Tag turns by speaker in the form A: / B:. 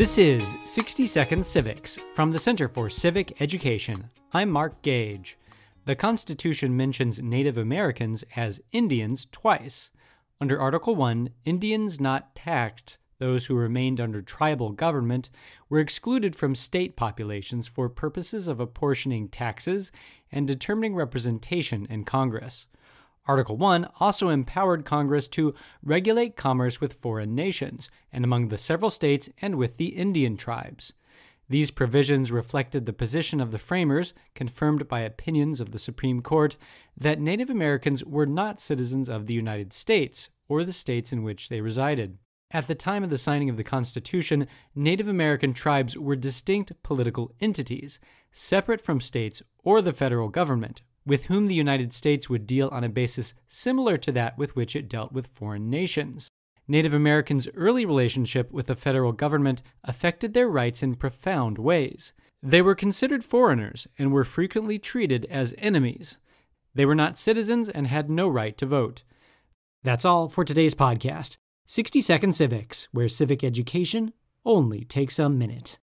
A: This is 60 Second Civics from the Center for Civic Education. I'm Mark Gage. The Constitution mentions Native Americans as Indians twice. Under Article 1, Indians not taxed, those who remained under tribal government, were excluded from state populations for purposes of apportioning taxes and determining representation in Congress. Article 1 also empowered Congress to regulate commerce with foreign nations and among the several states and with the Indian tribes. These provisions reflected the position of the framers, confirmed by opinions of the Supreme Court, that Native Americans were not citizens of the United States or the states in which they resided. At the time of the signing of the Constitution, Native American tribes were distinct political entities, separate from states or the federal government, with whom the United States would deal on a basis similar to that with which it dealt with foreign nations. Native Americans' early relationship with the federal government affected their rights in profound ways. They were considered foreigners and were frequently treated as enemies. They were not citizens and had no right to vote. That's all for today's podcast 60 Second Civics, where civic education only takes a minute.